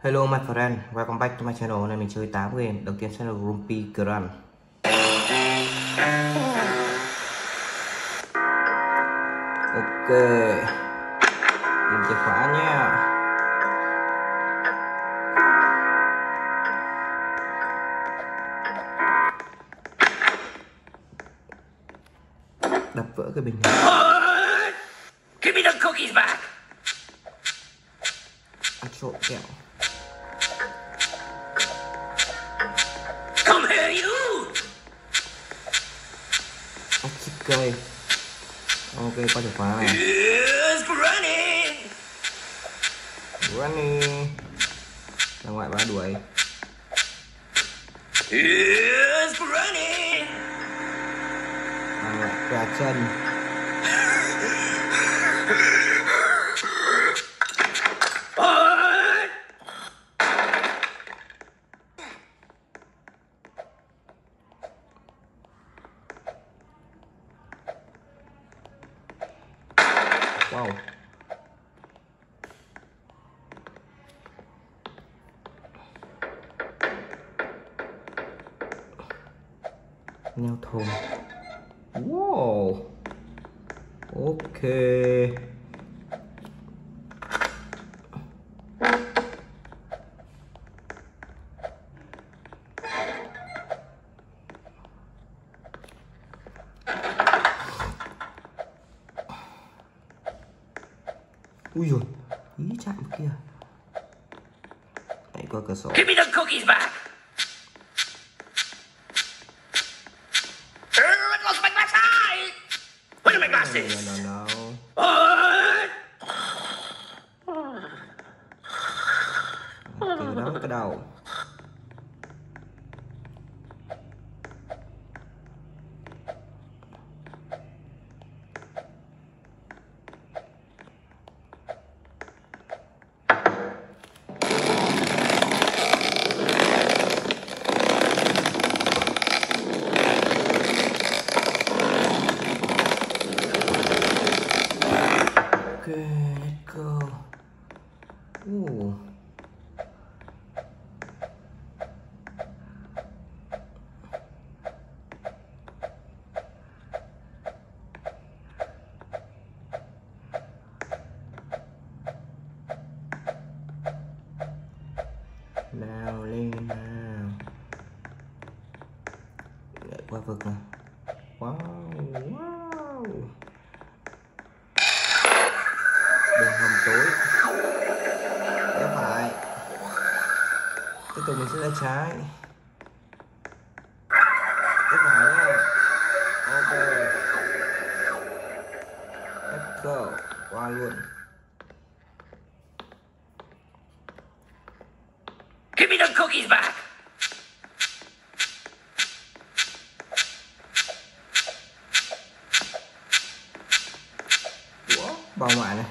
Hello my friend, welcome back to my channel. Hôm nay mình chơi 8 game. Đầu tiên sẽ là Grumpy Run. Ok. Tìm chìa khóa nha. Đập vỡ cái bình này. Give me the cookies back! Ăn trộm kẹo. Cây. Ok, có chìa khóa này. Here's Granny! Ra ngoại ba đuổi. Here's Granny! Ra ngoại quà chân. Ui rồi, ý chạm kia. Hãy qua cửa sổ. The cookies back! Ủa, bao ngoại này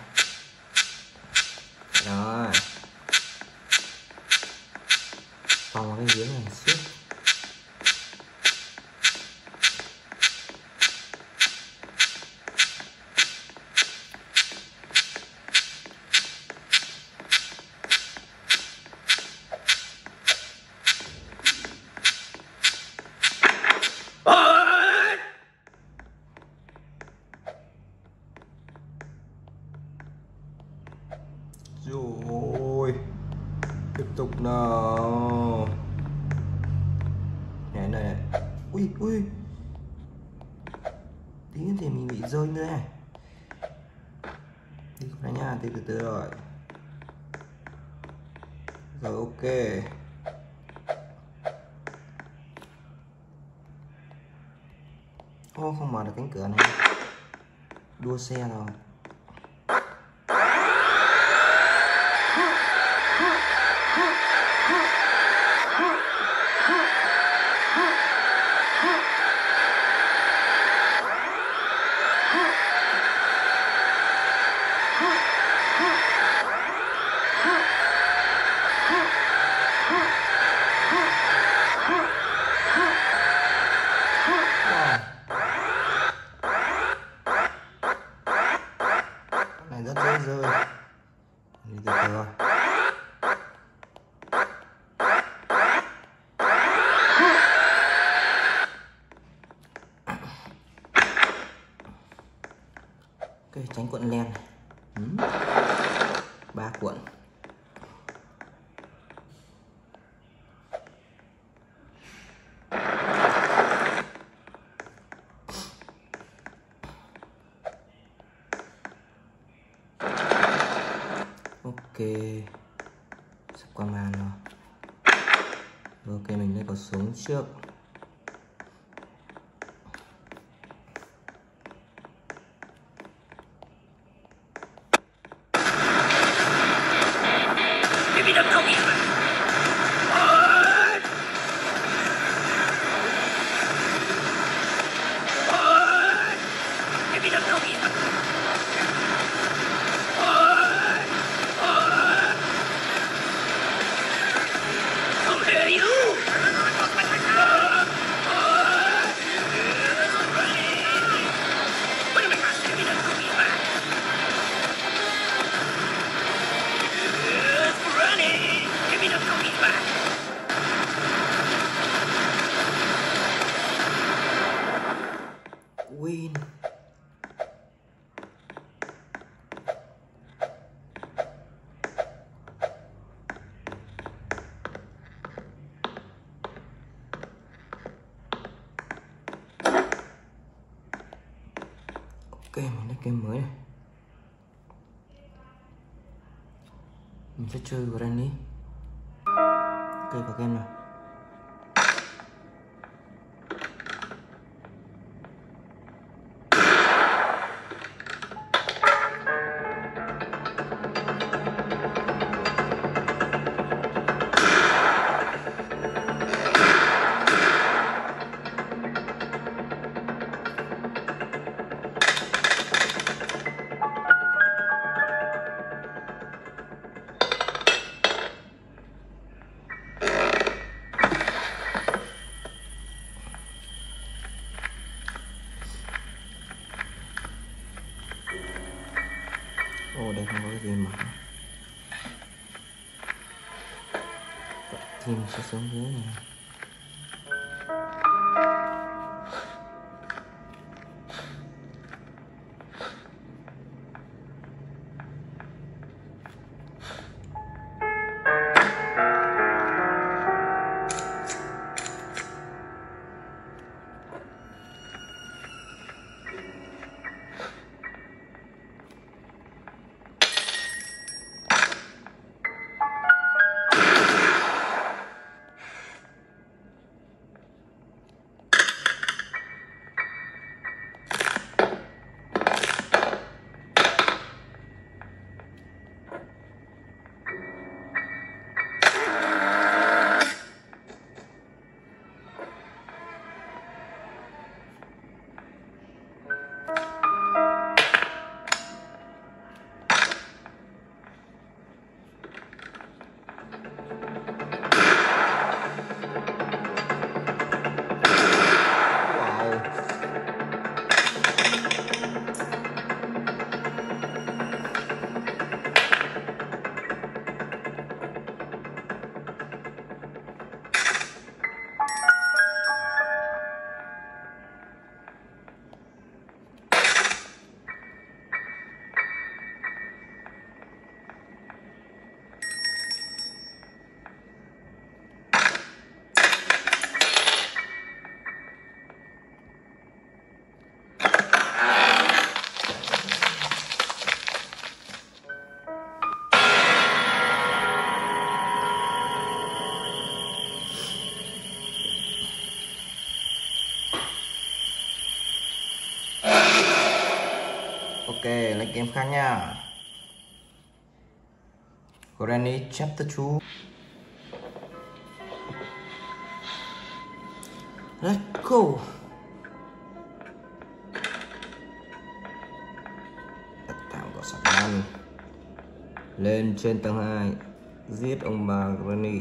cuộn len này ba cuộn ok. Sắp qua màn rồi. Ok, mình lấy có súng trước. Mới. Này mình sẽ chơi granny. Ok vào game nào Thì mình sẽ Ok, lấy game khác nha. Granny Chapter 2 Let's go. Tất cả có sẵn ăn Lên trên tầng 2 Giết ông bà Granny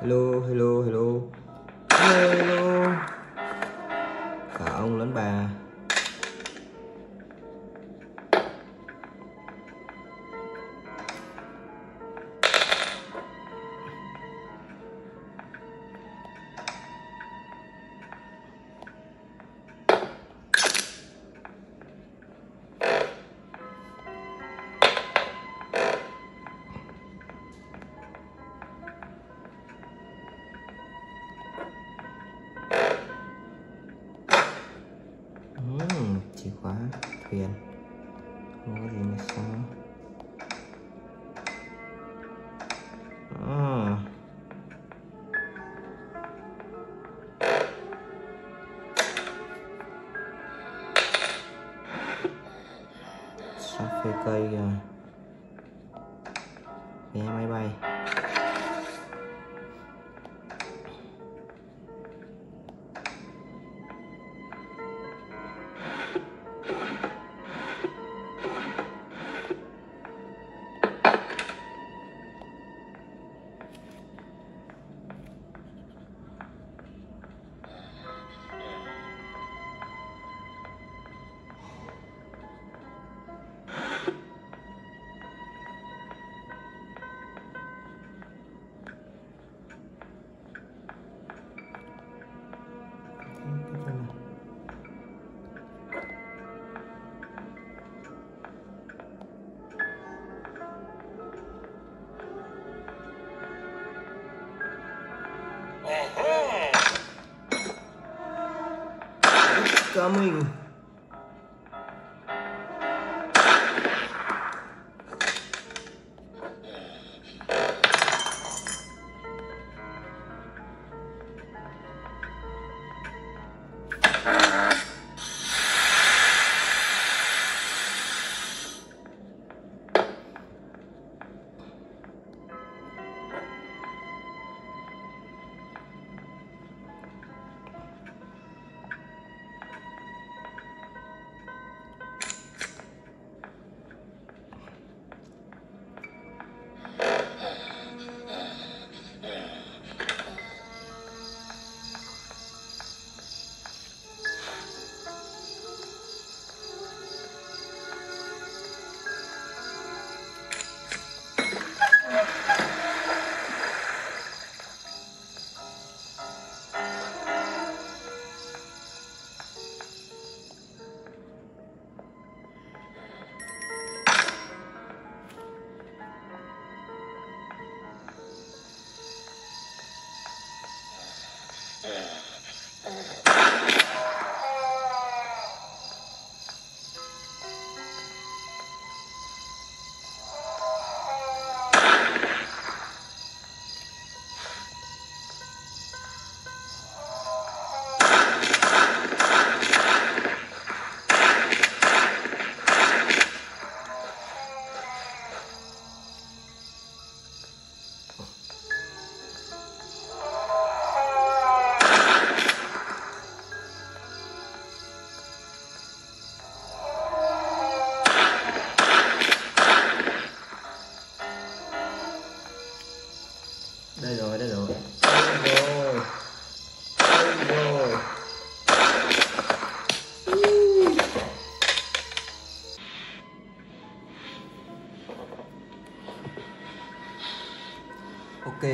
hello hello hello. Hello. Cả ông lẫn bà. amanhã.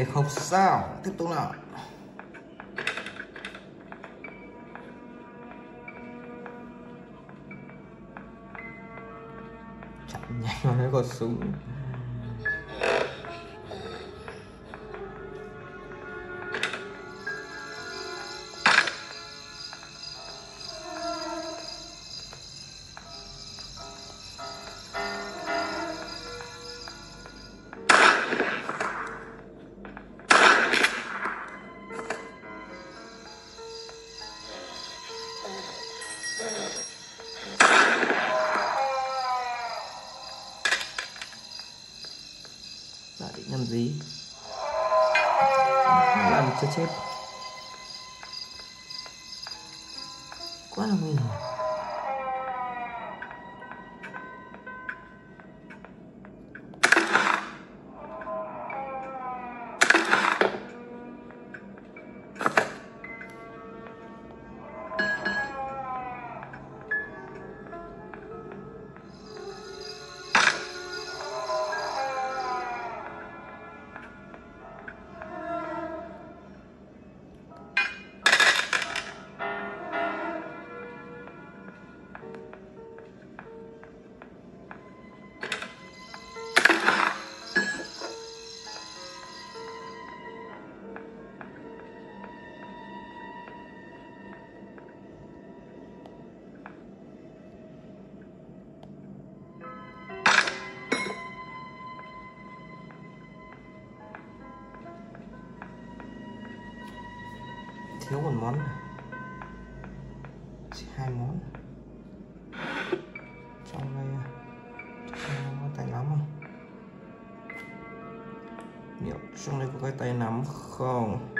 không sao? Tiếp tục nào. Chạy nhanh vào cái cột súng. Món chỉ hai món. Trong đây à, trong có tay nắm không? Liệu trong đây có cái tay nắm không?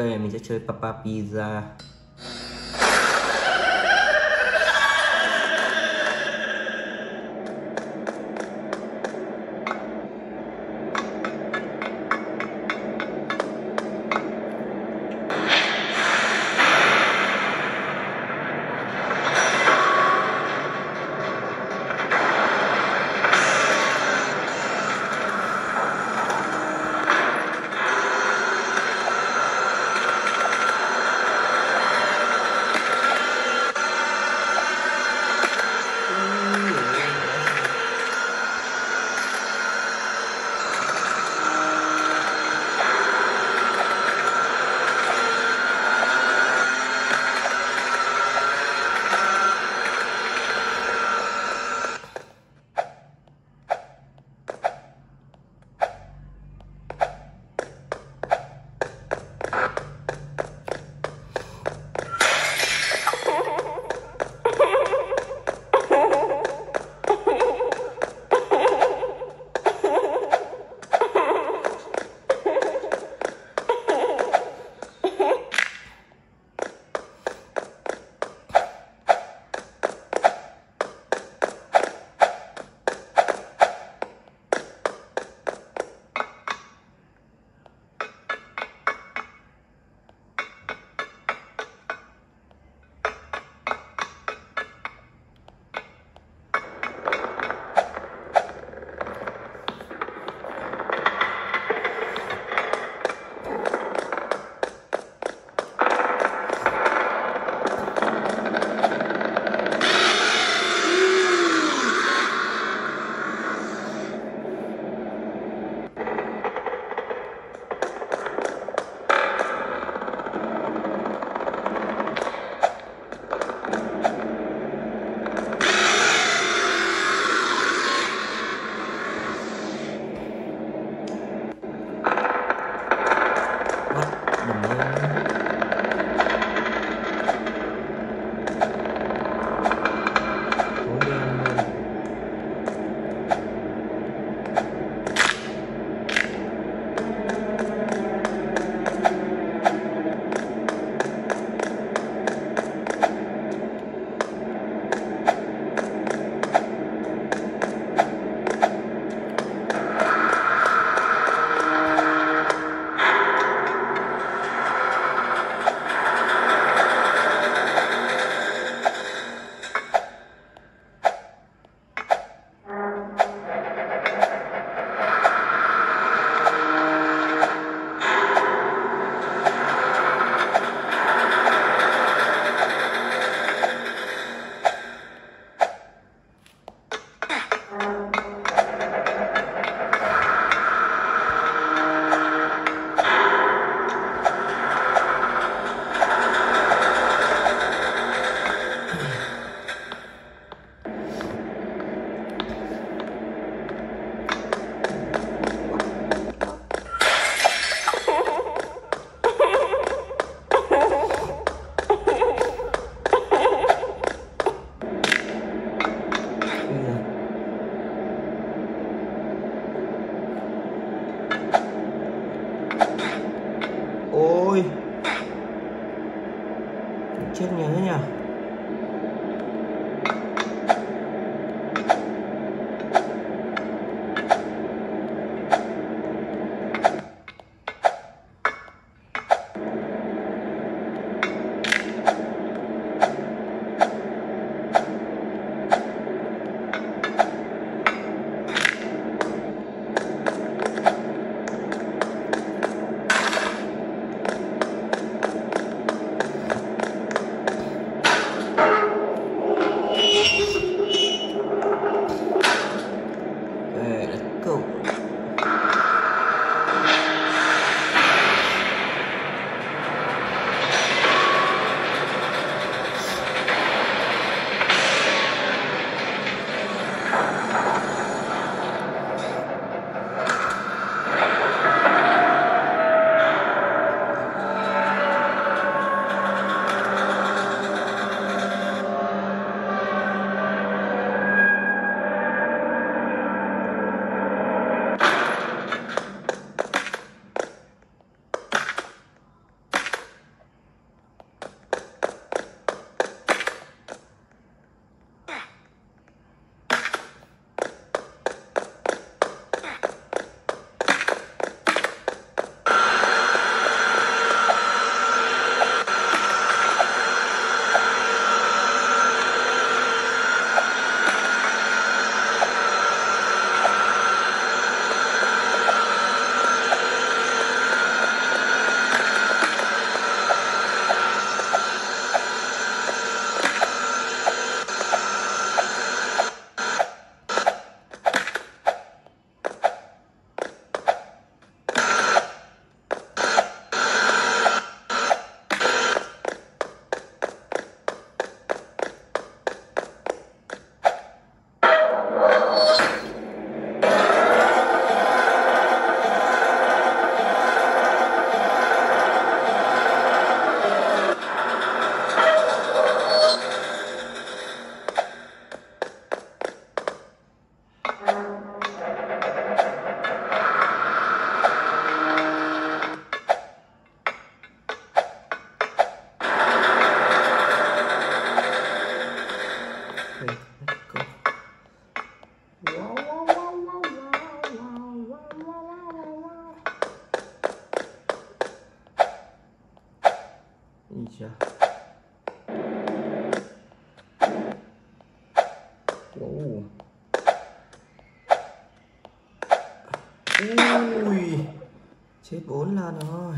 Ok, mình sẽ chơi Papa Pizza. Ui. Chết bốn lần rồi.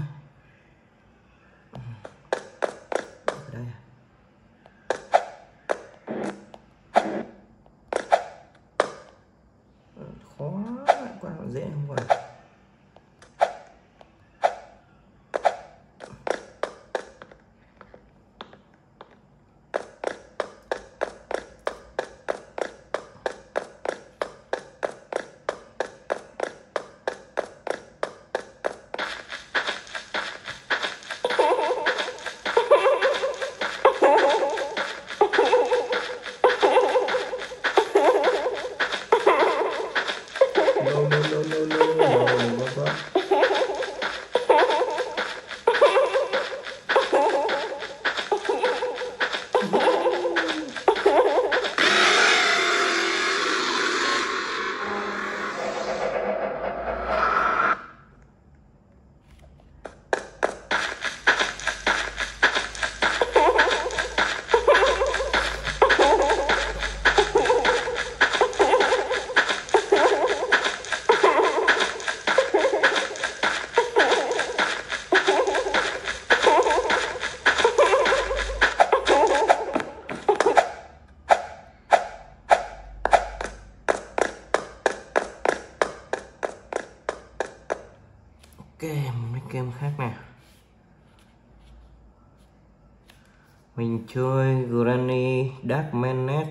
Mình chơi Granny Dark Manet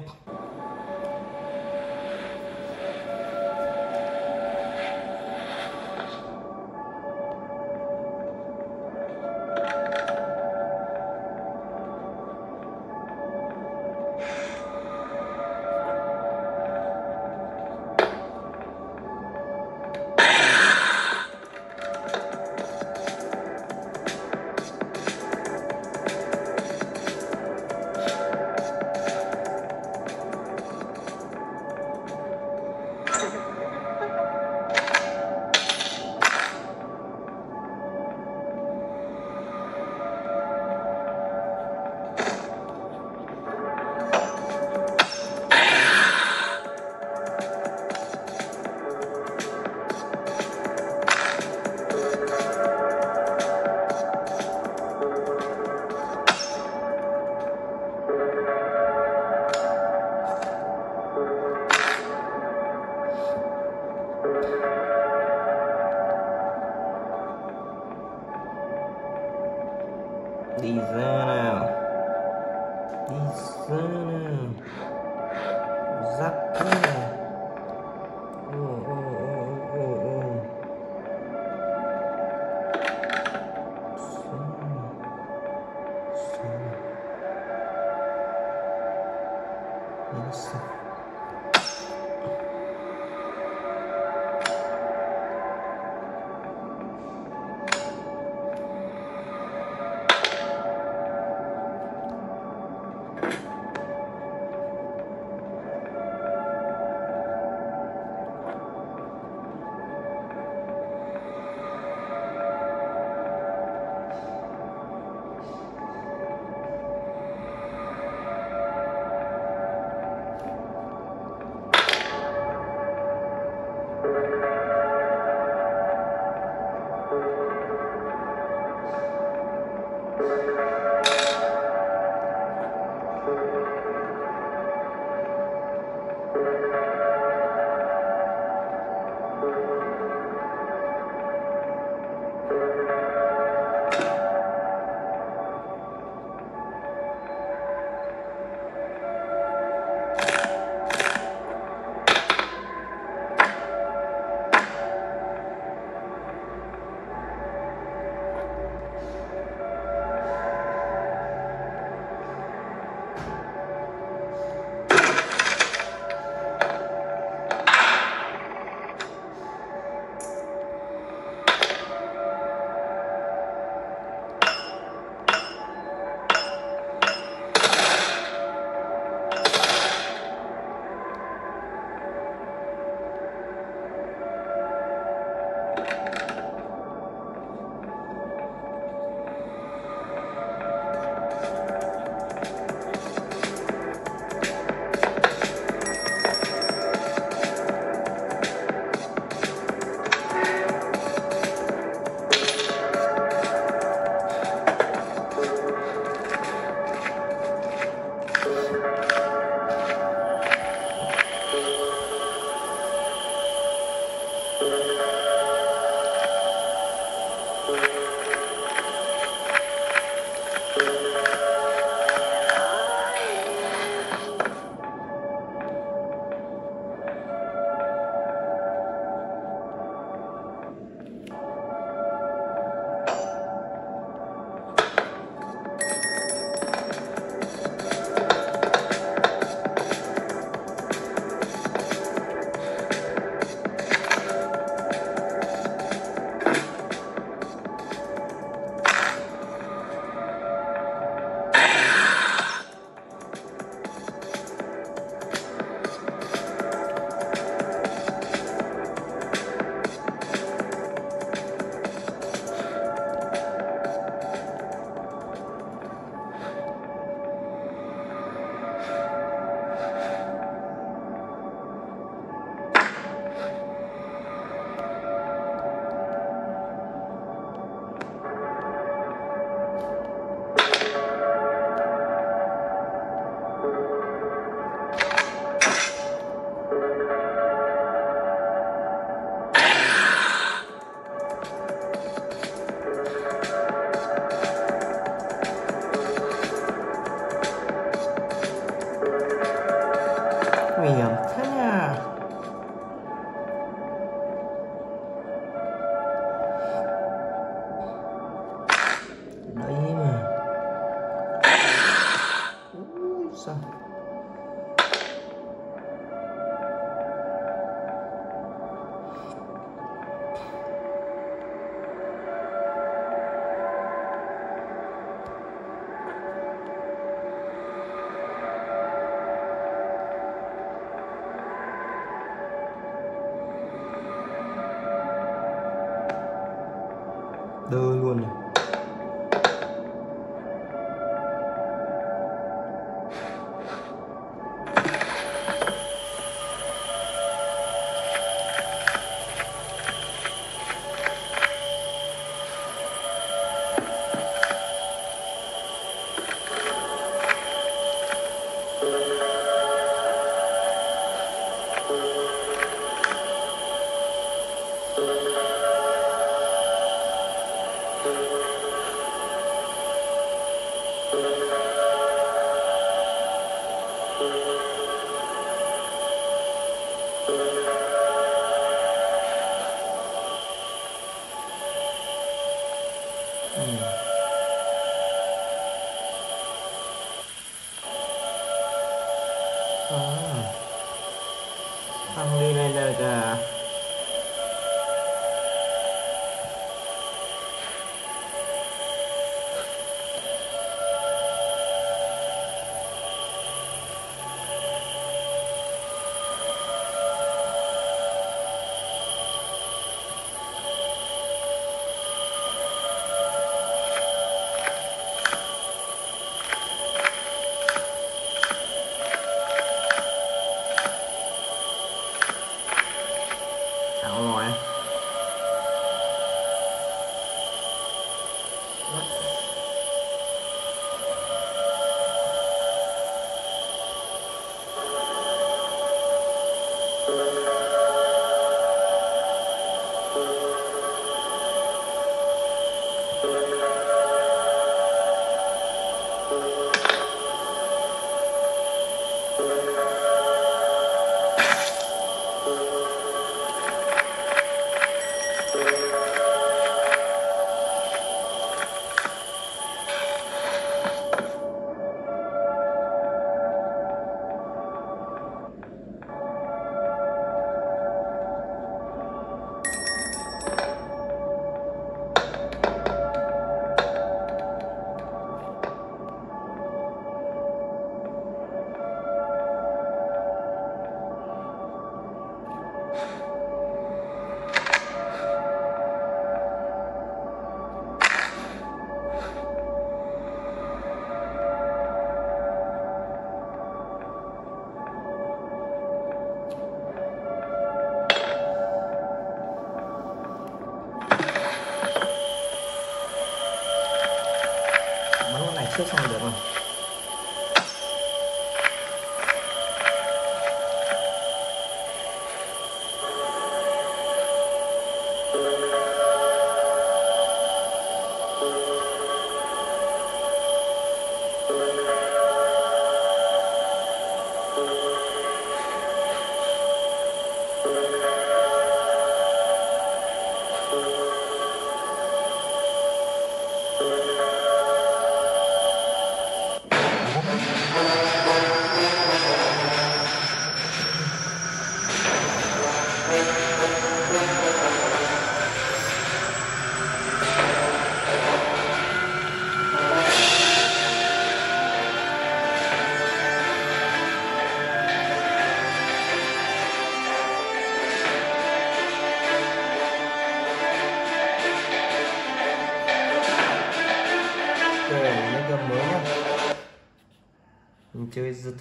bắn con này trước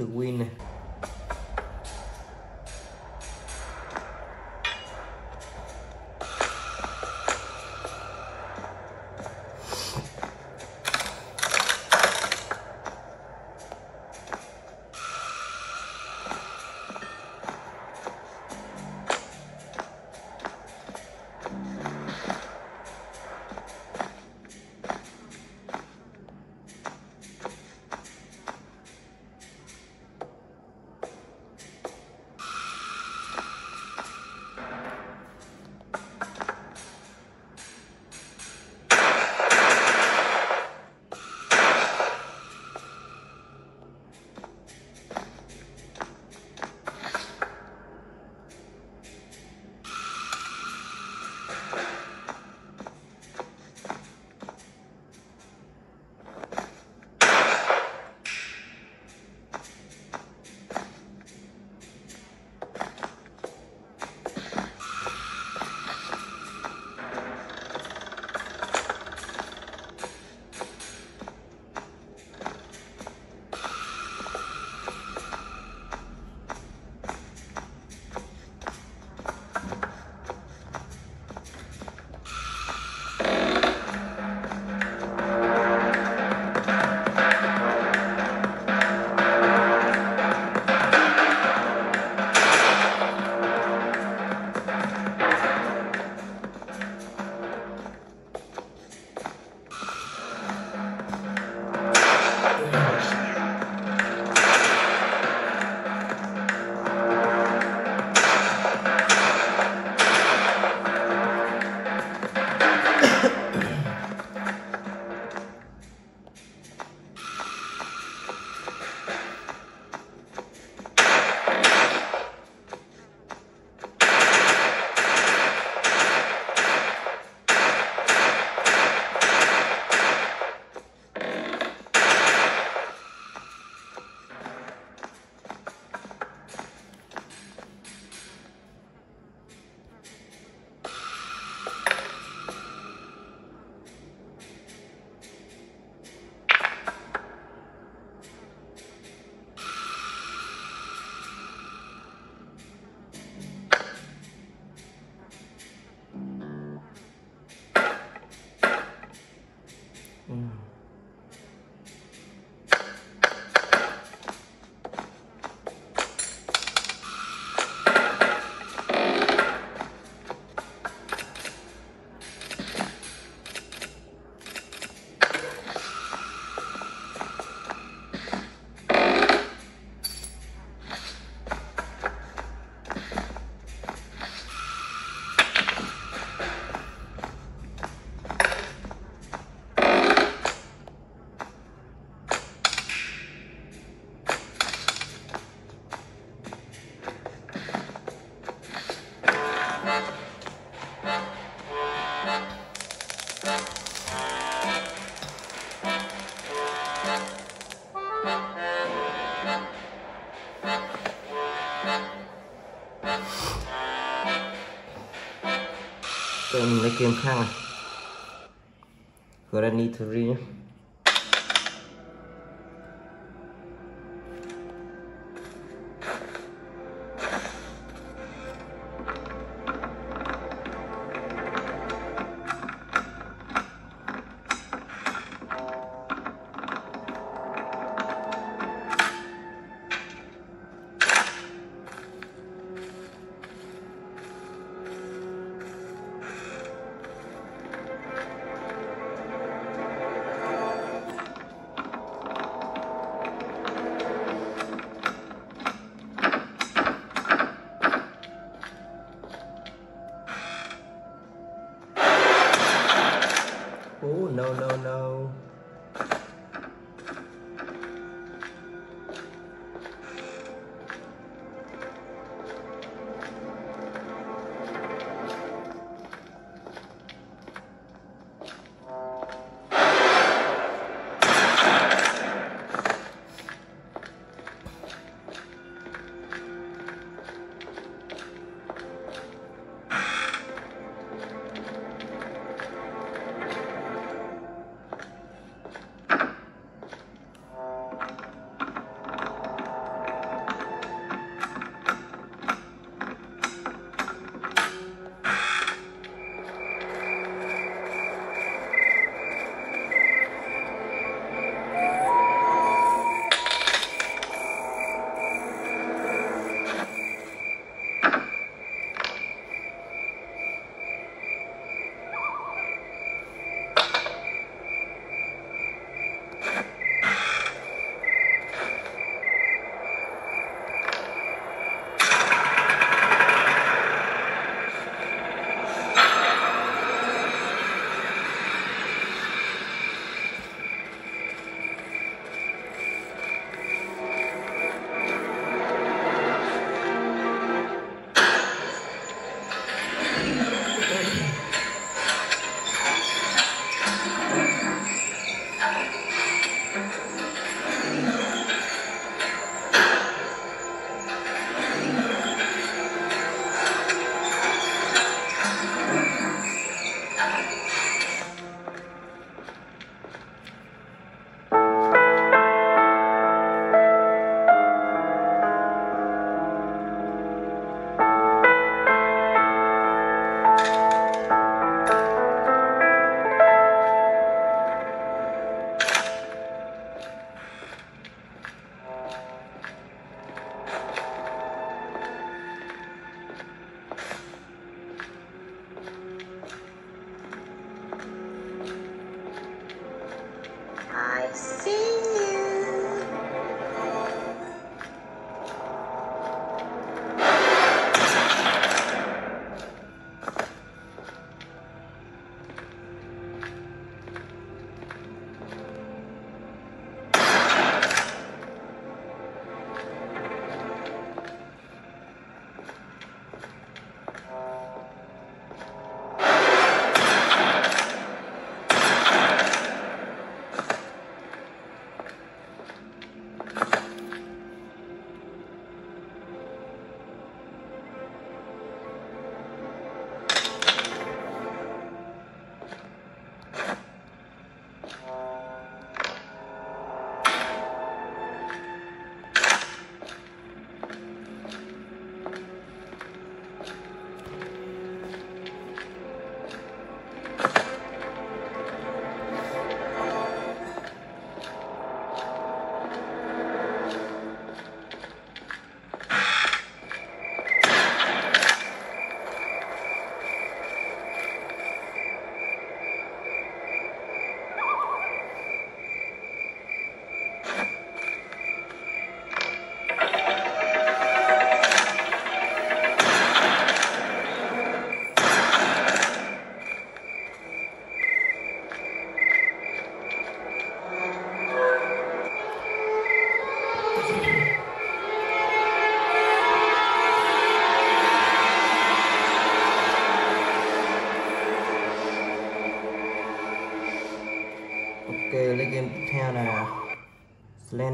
từ quy này kem khăn này. Granny nhé.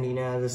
Carolina da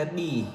得比。